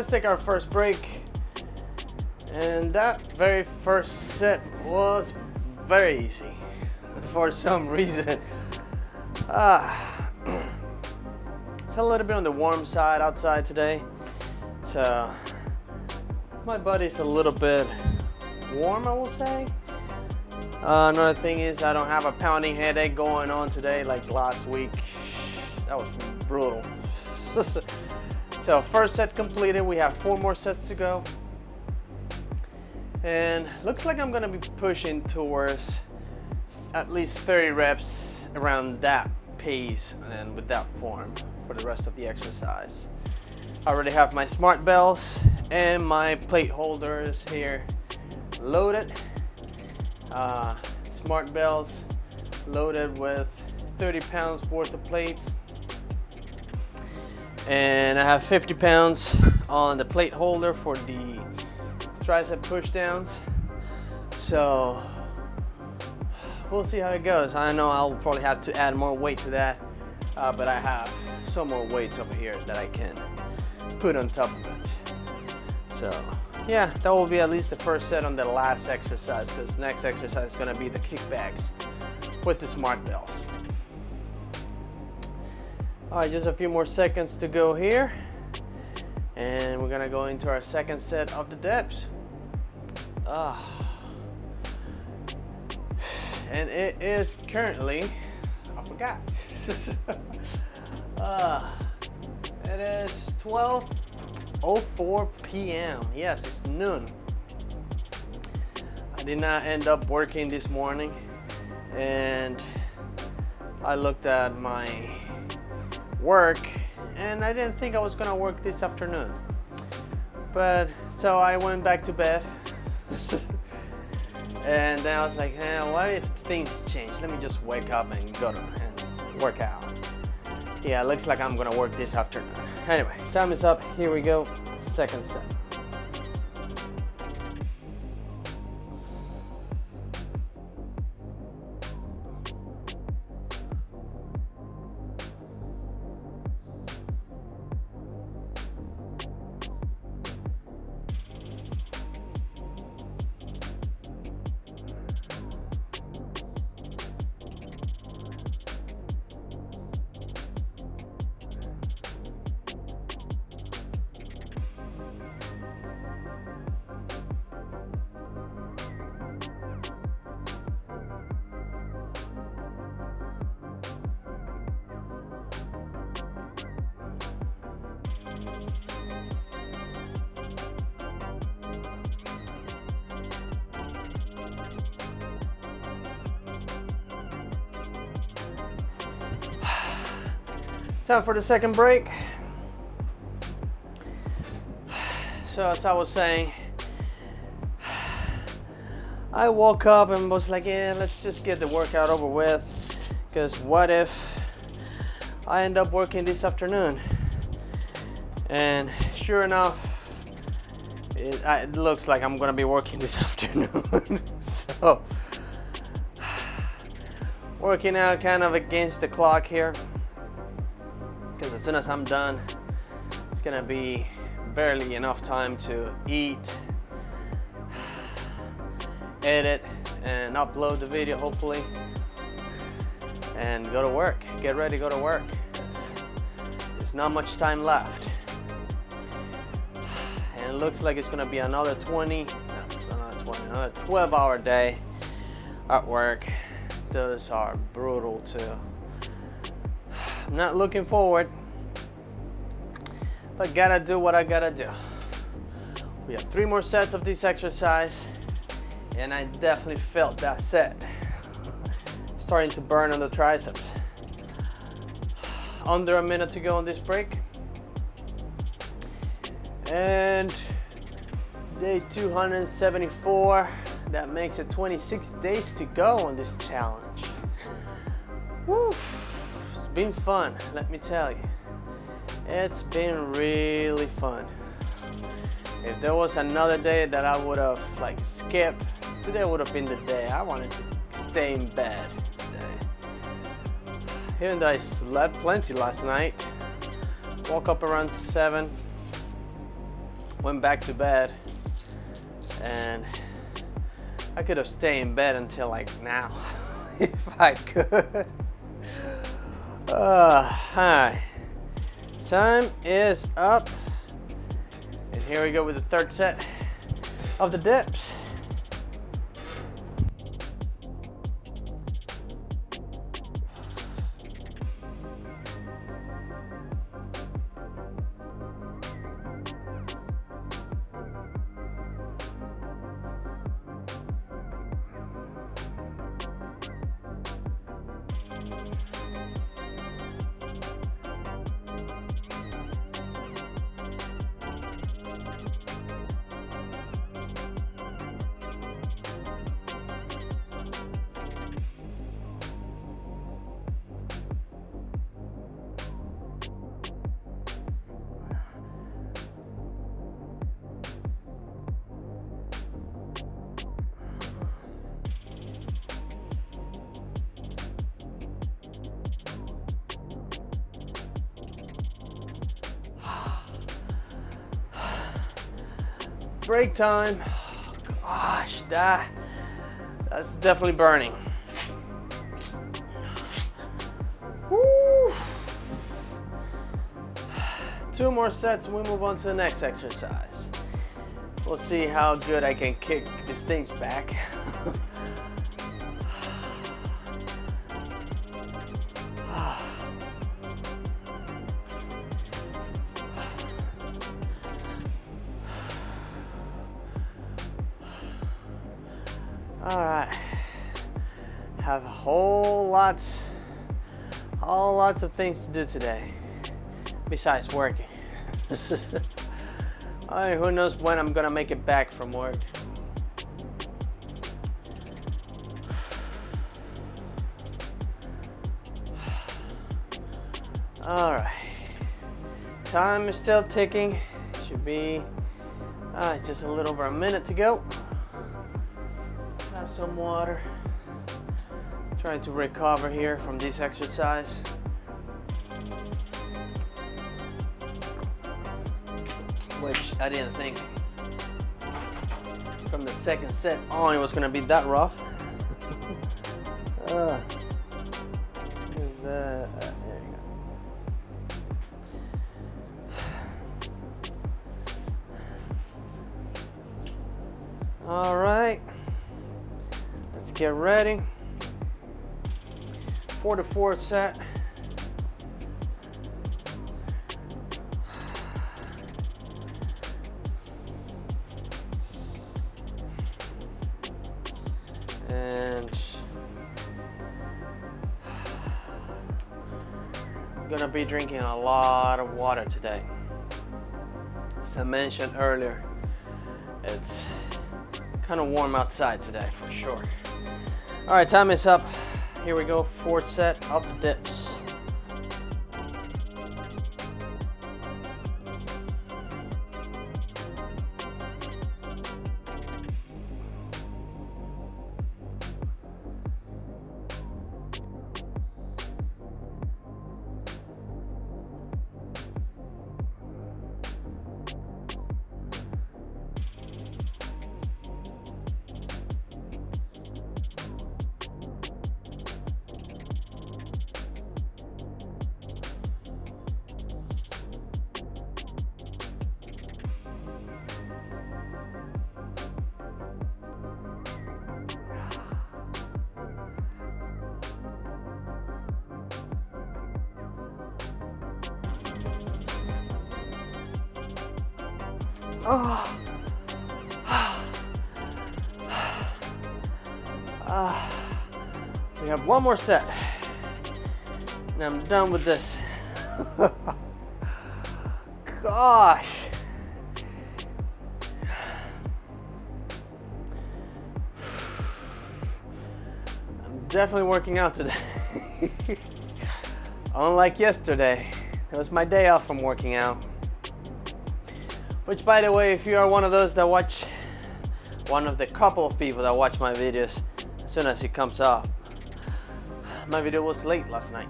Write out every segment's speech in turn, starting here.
Let's take our first break. And that very first set was very easy for some reason. Ah, it's a little bit on the warm side outside today. So my body's a little bit warm, I will say. Uh, another thing is I don't have a pounding headache going on today like last week. That was brutal. So first set completed, we have four more sets to go. And looks like I'm gonna be pushing towards at least 30 reps around that pace and with that form for the rest of the exercise. I already have my smart bells and my plate holders here loaded. Uh, smart bells loaded with 30 pounds worth of plates and I have 50 pounds on the plate holder for the tricep push downs so we'll see how it goes. I know I'll probably have to add more weight to that uh, but I have some more weights over here that I can put on top of it. So yeah that will be at least the first set on the last exercise because next exercise is going to be the kickbacks with the smart bells all right, just a few more seconds to go here. And we're gonna go into our second set of the dips. Ah. And it is currently, I forgot. ah. It is 12.04 p.m. Yes, it's noon. I did not end up working this morning. And I looked at my work and I didn't think I was gonna work this afternoon. But so I went back to bed and then I was like, eh, what if things change? Let me just wake up and go to and work out. Yeah, looks like I'm gonna work this afternoon. Anyway, time is up. Here we go. Second set. Time for the second break. So as I was saying, I woke up and was like, yeah, let's just get the workout over with. Because what if I end up working this afternoon? And sure enough, it, it looks like I'm gonna be working this afternoon. so, working out kind of against the clock here soon as I'm done it's gonna be barely enough time to eat, edit, and upload the video hopefully, and go to work. Get ready, go to work. There's not much time left. And it looks like it's gonna be another 20, that's another 20, another 12 hour day at work. Those are brutal too. I'm not looking forward, but gotta do what I gotta do. We have three more sets of this exercise, and I definitely felt that set starting to burn on the triceps. Under a minute to go on this break. And day 274. That makes it 26 days to go on this challenge. Woo. It's been fun, let me tell you. It's been really fun. If there was another day that I would have like skipped, today would have been the day I wanted to stay in bed today. Even though I slept plenty last night, woke up around 7, went back to bed, and I could have stayed in bed until like now, if I could. Uh, hi. Time is up. And here we go with the third set of the dips. Break time. Gosh, that that's definitely burning. Woo. Two more sets and we move on to the next exercise. We'll see how good I can kick these things back. All right. Have a whole lots, all lots of things to do today, besides working. all right, who knows when I'm gonna make it back from work. All right. Time is still ticking. Should be uh, just a little over a minute to go some water. Trying to recover here from this exercise. Which I didn't think from the second set on it was gonna be that rough. Set. And I'm gonna be drinking a lot of water today. As I mentioned earlier, it's kind of warm outside today for sure. All right, time is up. Here we go, fourth set the dips. Oh. Ah. We have one more set. And I'm done with this. Gosh. I'm definitely working out today. Unlike yesterday, it was my day off from working out. Which, by the way, if you are one of those that watch, one of the couple of people that watch my videos as soon as it comes up, my video was late last night.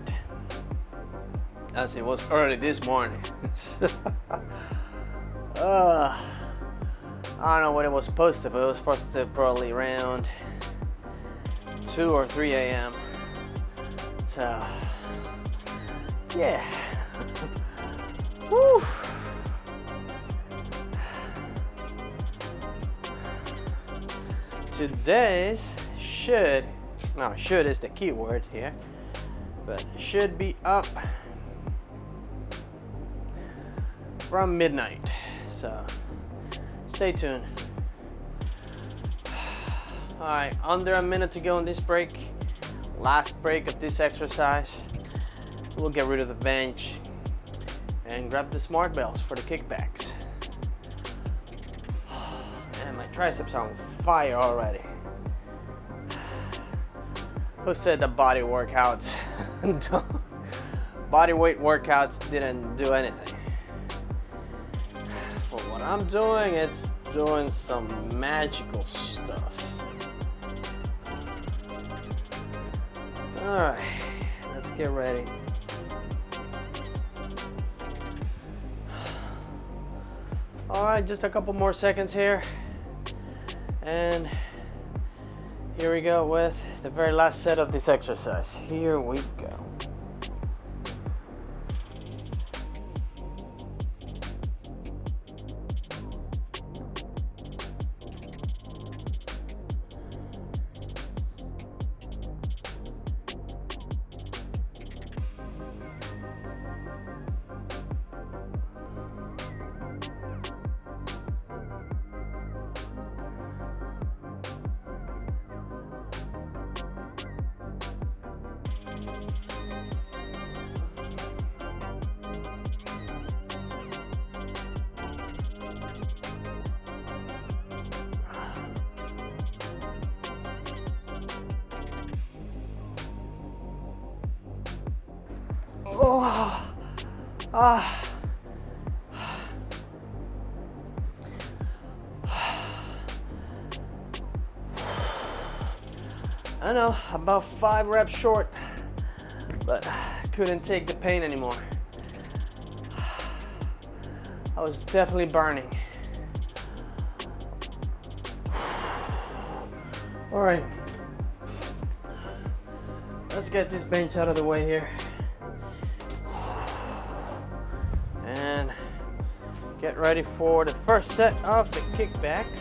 As it was early this morning. uh, I don't know when it was posted, but it was posted probably around 2 or 3 a.m. So, yeah. Woo. Today's should, no, should is the key word here, but should be up from midnight. So, stay tuned. All right, under a minute to go on this break. Last break of this exercise. We'll get rid of the bench and grab the smart bells for the kickbacks. And my triceps are on fire already. Who said the body workouts, body weight workouts didn't do anything? For what I'm doing, it's doing some magical stuff. All right, let's get ready. All right, just a couple more seconds here. And here we go with the very last set of this exercise. Here we go. Ah. I know, about five reps short, but couldn't take the pain anymore. I was definitely burning. All right, let's get this bench out of the way here. Ready for the first set of the kickbacks.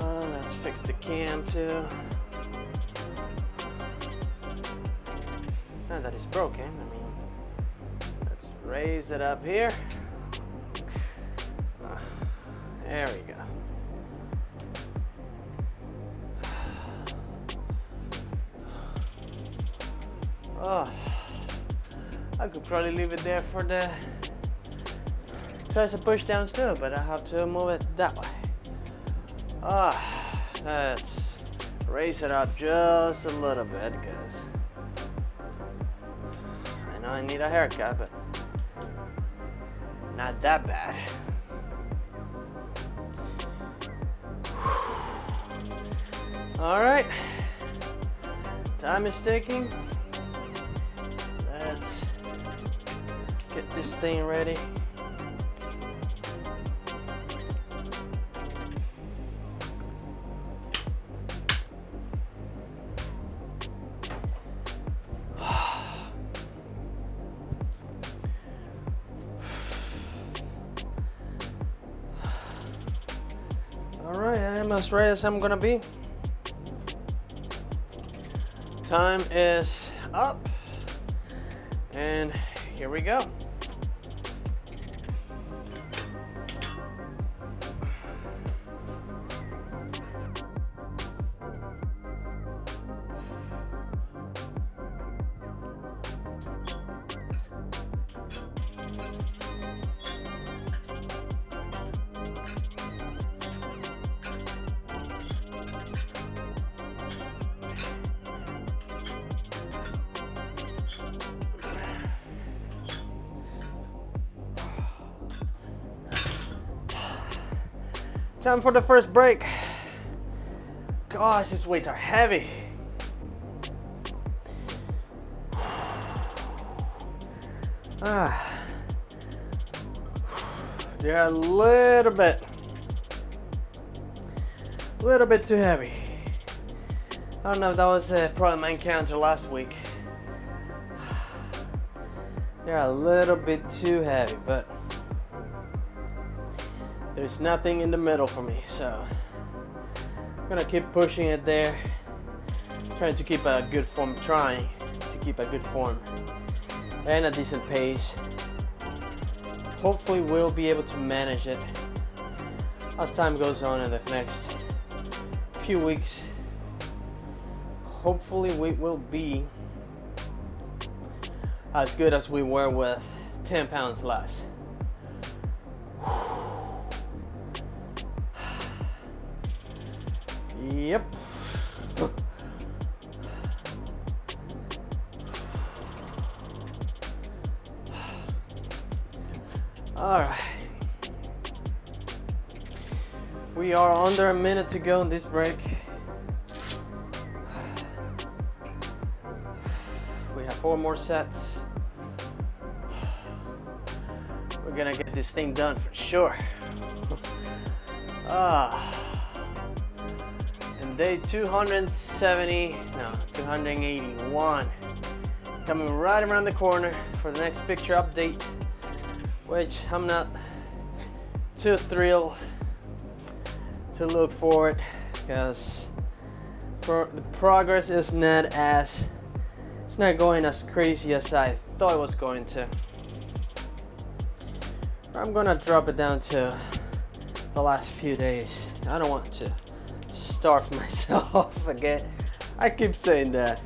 Uh, let's fix the cam too. Now that is broken, I mean, let's raise it up here. Oh, I could probably leave it there for the tricep push down still, but I have to move it that way. Ah, let's raise it up just a little bit guys. I know I need a haircut, but not that bad. All right, time is ticking. Get this thing ready. All right, I am as ready as I'm gonna be. Time is up. And here we go. Time for the first break. Gosh, these weights are heavy. Ah. They're a little bit, a little bit too heavy. I don't know if that was a problem I encountered last week. They're a little bit too heavy, but there's nothing in the middle for me, so I'm gonna keep pushing it there. Trying to keep a good form, trying to keep a good form and a decent pace. Hopefully we'll be able to manage it as time goes on in the next few weeks. Hopefully we will be as good as we were with 10 pounds less. Yep. All right. We are under a minute to go in this break. We have four more sets. We're gonna get this thing done for sure. Ah day 270, no, 281. Coming right around the corner for the next picture update, which I'm not too thrilled to look forward because pro the progress is not as, it's not going as crazy as I thought it was going to. I'm gonna drop it down to the last few days. I don't want to starve myself again. I keep saying that.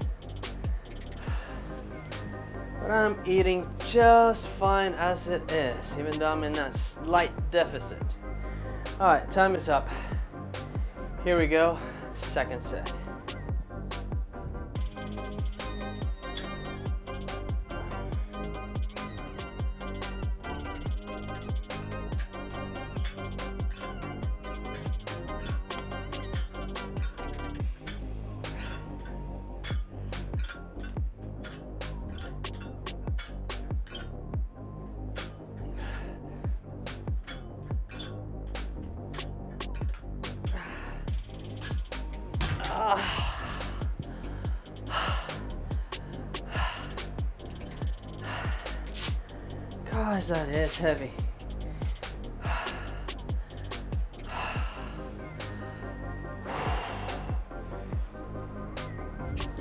But I'm eating just fine as it is, even though I'm in a slight deficit. Alright, time is up. Here we go, second set. Gosh, that is heavy.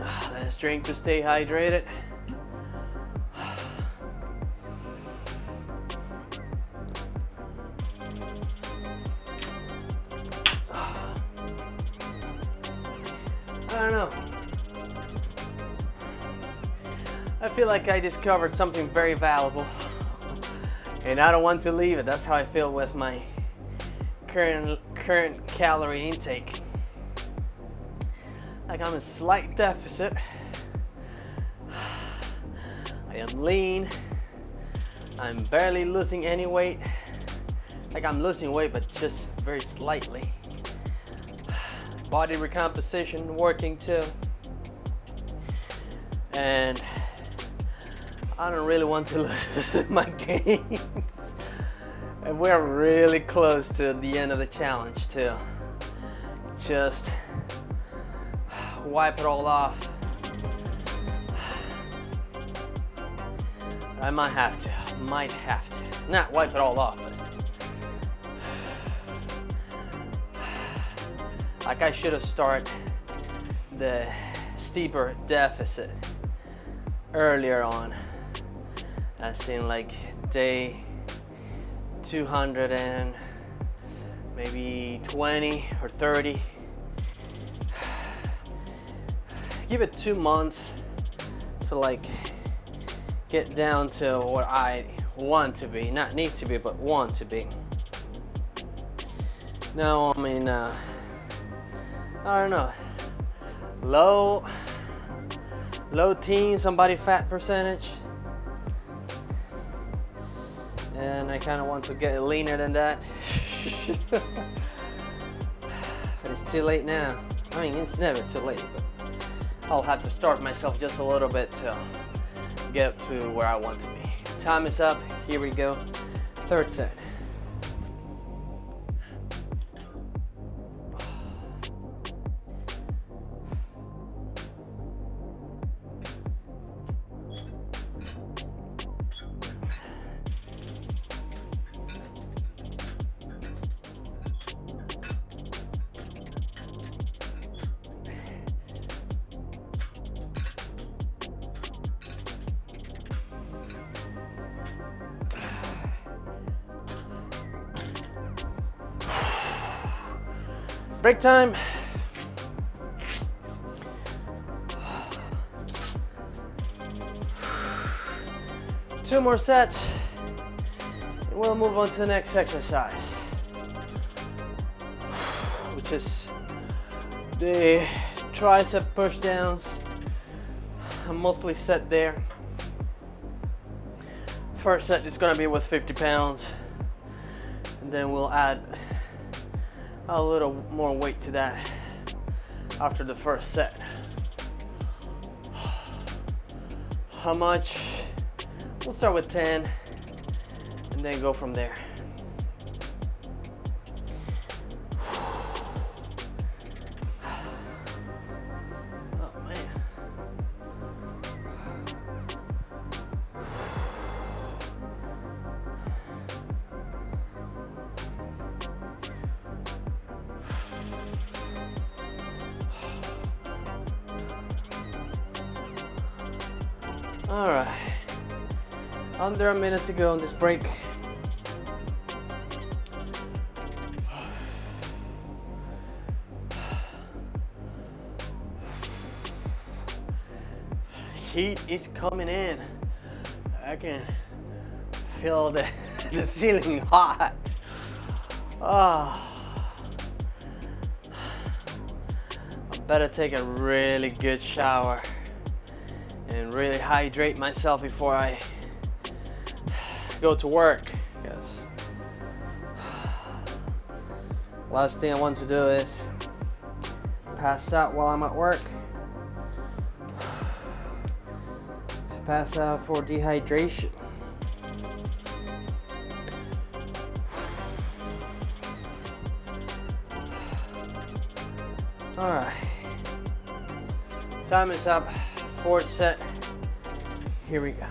Ah, Let's drink to stay hydrated. Ah. I don't know. I feel like I discovered something very valuable and I don't want to leave it. That's how I feel with my current current calorie intake. Like I'm in slight deficit. I am lean. I'm barely losing any weight. Like I'm losing weight, but just very slightly. Body recomposition working too. And I don't really want to lose my gains. and we're really close to the end of the challenge too. Just wipe it all off. I might have to, might have to. Not wipe it all off, but like I should have started the steeper deficit earlier on As in like day 200 and maybe 20 or 30. Give it two months to like get down to what I want to be, not need to be, but want to be. Now, I mean, uh, I don't know, low, low teen, somebody fat percentage. And I kind of want to get leaner than that. but it's too late now. I mean, it's never too late, but I'll have to start myself just a little bit to get to where I want to be. Time is up. Here we go. Third set. Time. Two more sets. And we'll move on to the next exercise. Which is the tricep push downs. I'm mostly set there. First set is gonna be with 50 pounds. And then we'll add a little more weight to that after the first set. How much? We'll start with 10 and then go from there. Under a minute to go on this break. Heat is coming in. I can feel the, the ceiling hot. Ah. I better take a really good shower and really hydrate myself before I go to work. Yes. Last thing I want to do is pass out while I'm at work. Pass out for dehydration. All right. Time is up. Fourth set. Here we go.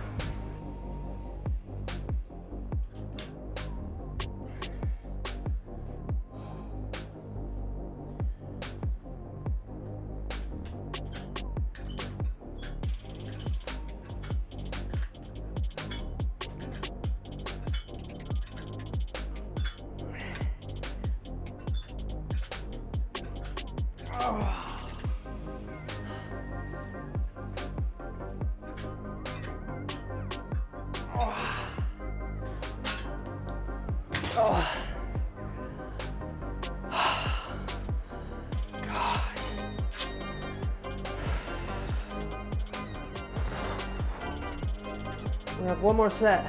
Set.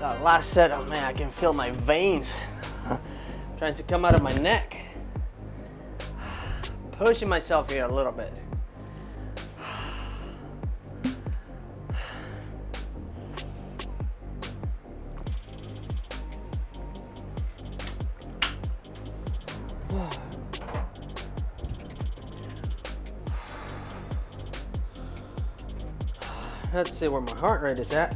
That last set, oh man, I can feel my veins trying to come out of my neck. Pushing myself here a little bit. Let's see where my heart rate is at.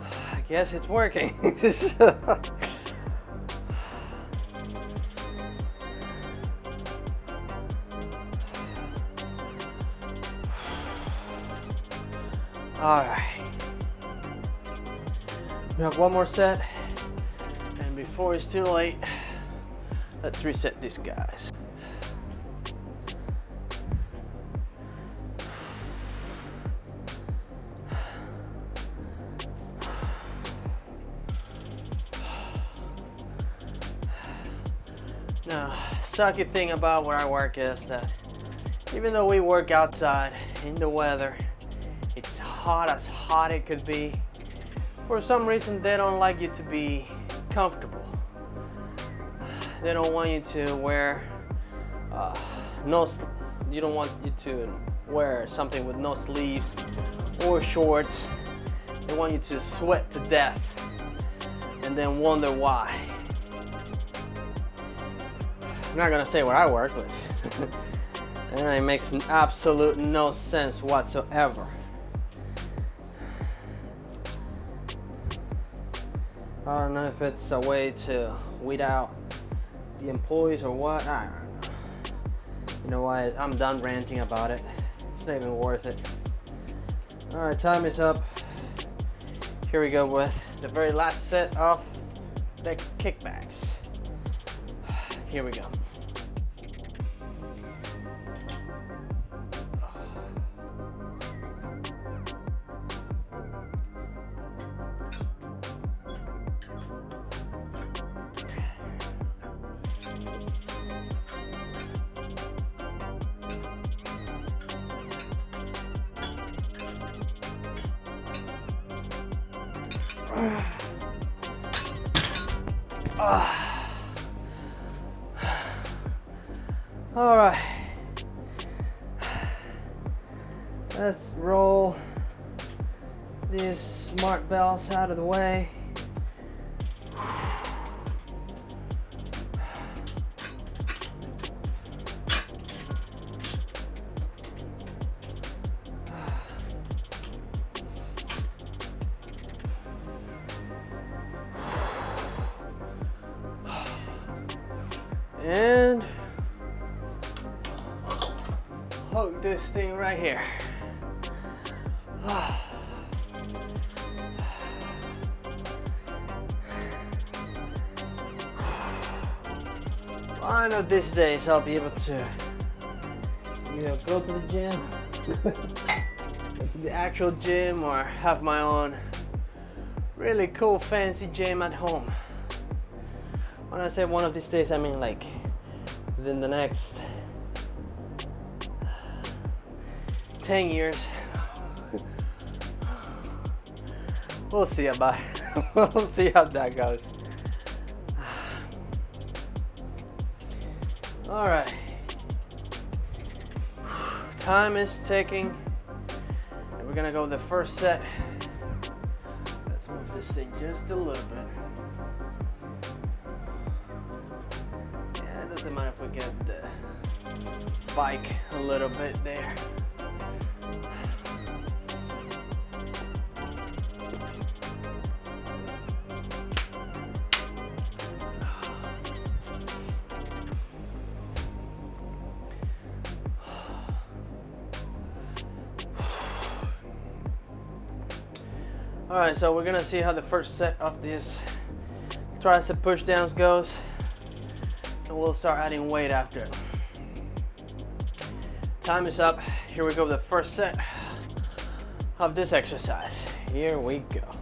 I guess it's working. All right. We have one more set, and before it's too late, let's reset these guys. Now, sucky thing about where I work is that even though we work outside in the weather, it's hot as hot it could be. For some reason, they don't like you to be comfortable. They don't want you to wear uh, no. You don't want you to wear something with no sleeves or shorts. They want you to sweat to death and then wonder why. I'm not gonna say where I work, but and it makes absolute no sense whatsoever. I don't know if it's a way to weed out the employees or what. I don't know. You know what? I'm done ranting about it. It's not even worth it. All right, time is up. Here we go with the very last set of the kickbacks. Here we go. These smart bells out of the way. Days I'll be able to you know go to the gym, to the actual gym or have my own really cool fancy gym at home. When I say one of these days I mean like within the next 10 years. we'll see about it. we'll see how that goes. Time is ticking. And we're gonna go the first set. Let's move this thing just a little bit. Yeah, it doesn't matter if we get the bike a little bit there. Right, so we're gonna see how the first set of this tricep push downs goes. And we'll start adding weight after. Time is up. Here we go with the first set of this exercise. Here we go.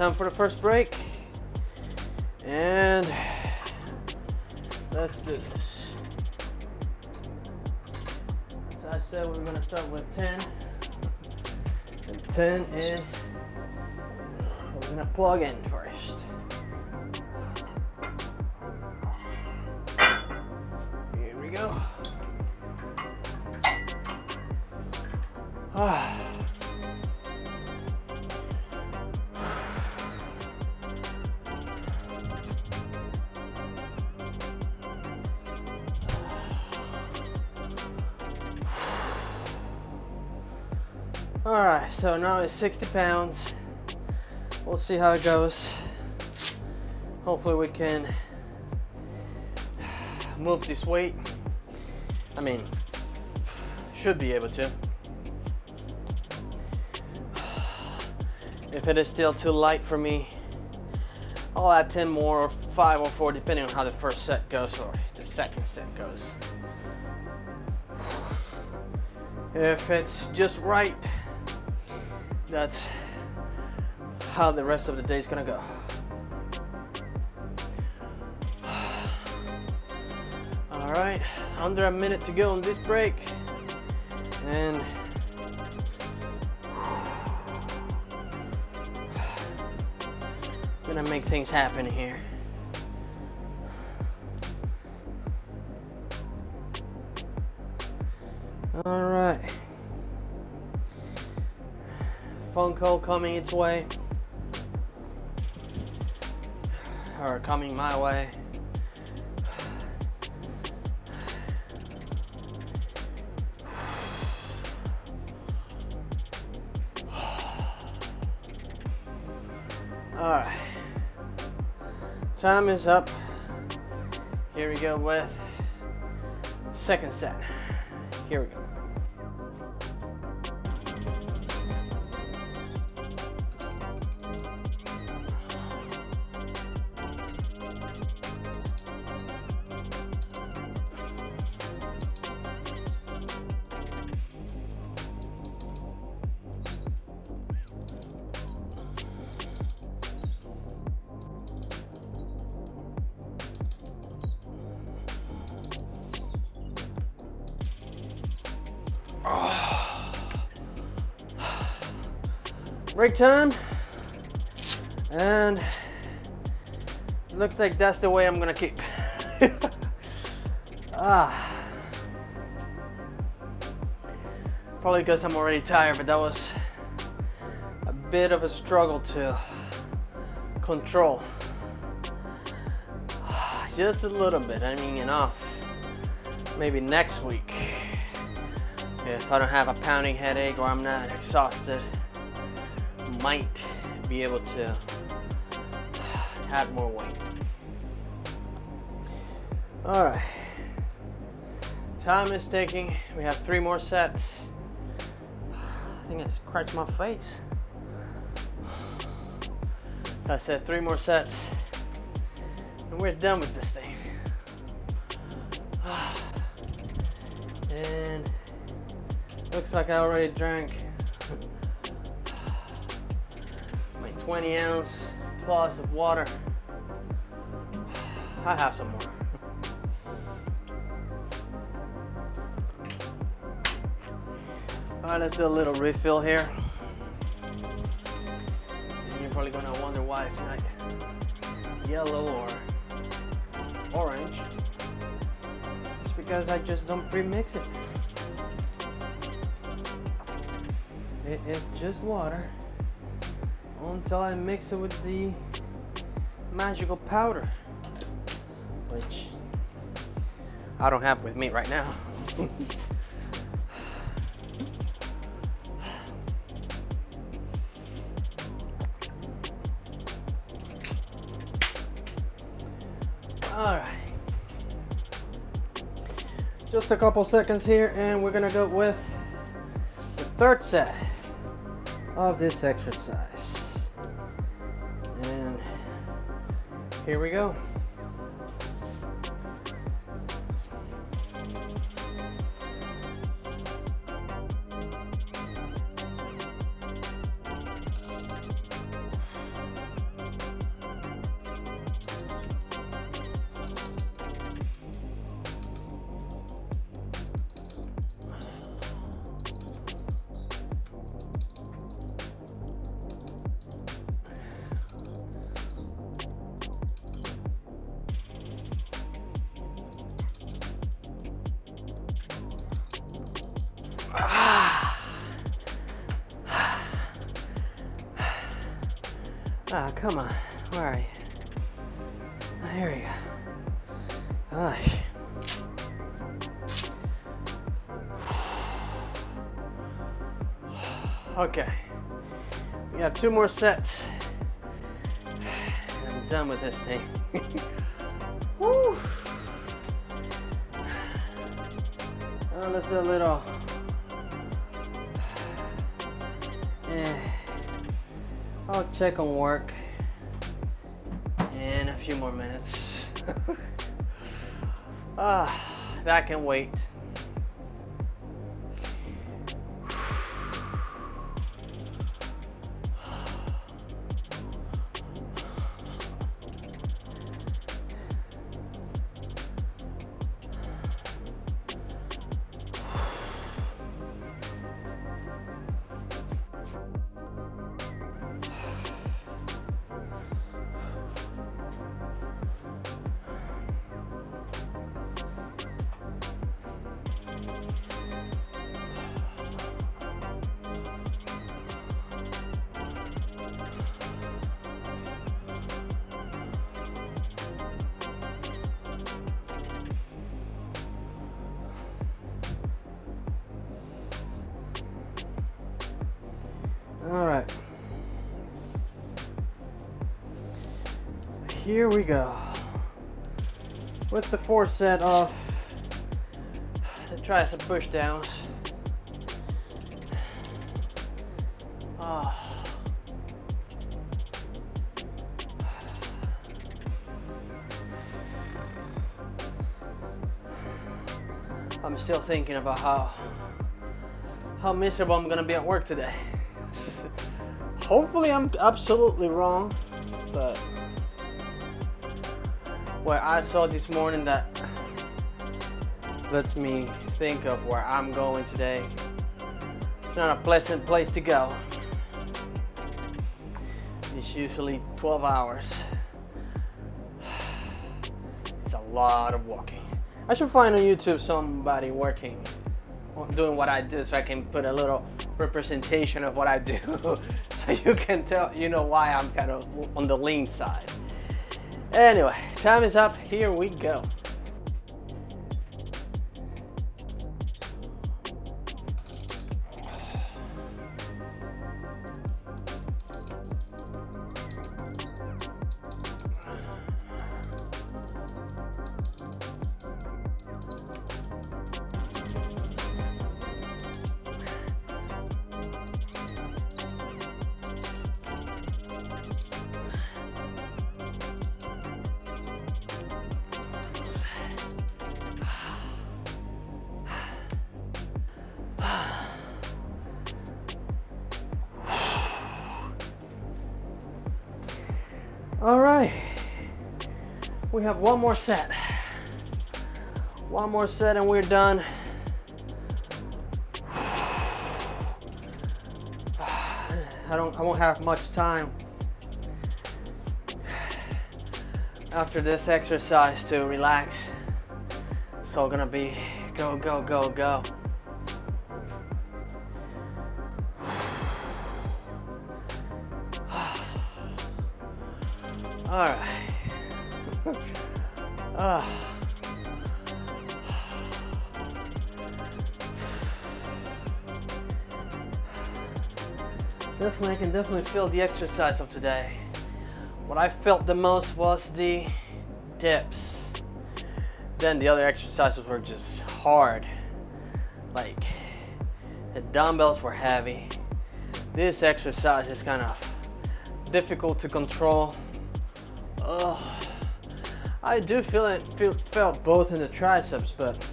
Time for the first break. And let's do this. As I said, we're gonna start with 10. And 10 is we're gonna plug in for Here so now it's 60 pounds. We'll see how it goes. Hopefully we can move this weight. I mean, should be able to. If it is still too light for me, I'll add 10 more or 5 or 4 depending on how the first set goes or the second set goes. If it's just right, that's how the rest of the day is gonna go. All right, under a minute to go on this break. And gonna make things happen here. All right. Phone call coming its way. Or coming my way. All right. Time is up. Here we go with second set. Here we go. Break time. And looks like that's the way I'm gonna keep. ah. Probably because I'm already tired, but that was a bit of a struggle to control. Just a little bit, I mean enough. Maybe next week. If I don't have a pounding headache or I'm not exhausted might be able to add more weight. All right. Time is ticking. We have three more sets. I think I scratched my face. I said three more sets. And we're done with this thing. And looks like I already drank 20 ounce plus of water. I have some more. All right, let's do a little refill here. And you're probably gonna wonder why it's not yellow or orange. It's because I just don't pre-mix it. It is just water until I mix it with the magical powder, which I don't have with me right now. All right. Just a couple seconds here and we're gonna go with the third set of this exercise. Here we go. Ah, come on. Where are you? Ah, here we go. Gosh. Okay. We have two more sets. I'm done with this thing. Woo! Oh, let's do a little. I'll check on work in a few more minutes. ah, that can wait. All right. Here we go. With the four set of the tricep push downs. Ah. I'm still thinking about how how miserable I'm gonna be at work today. Hopefully I'm absolutely wrong, but what I saw this morning that lets me think of where I'm going today. It's not a pleasant place to go. It's usually 12 hours. It's a lot of walking. I should find on YouTube somebody working, doing what I do so I can put a little representation of what I do so you can tell, you know why I'm kind of on the lean side. Anyway, time is up. Here we go. Have one more set. One more set and we're done. I don't I won't have much time after this exercise to relax. So gonna be go go go go. All right. Definitely, I can definitely feel the exercise of today. What I felt the most was the dips. Then the other exercises were just hard. Like the dumbbells were heavy. This exercise is kind of difficult to control. Oh, I do feel it feel, felt both in the triceps, but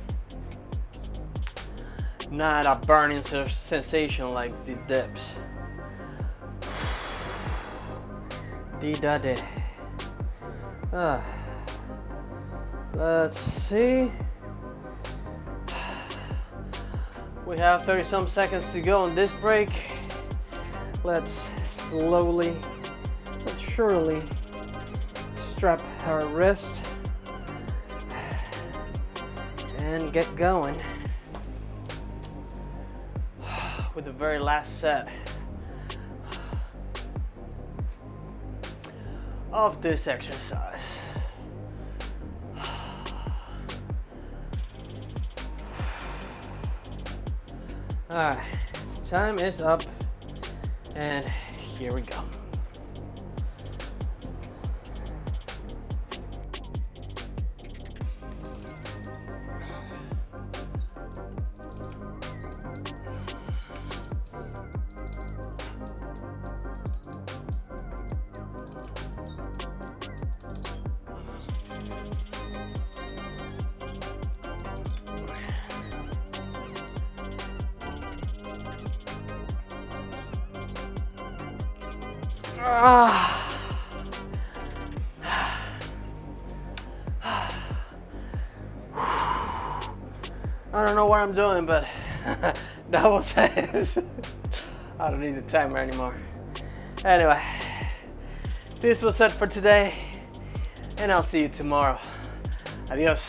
not a burning sensation like the dips. D da day. Ah. Let's see. We have 30 some seconds to go on this break. Let's slowly but surely strap our wrist and get going with the very last set. of this exercise. Alright, time is up, and here we go. I don't need the timer anymore. Anyway, this was it for today, and I'll see you tomorrow. Adios.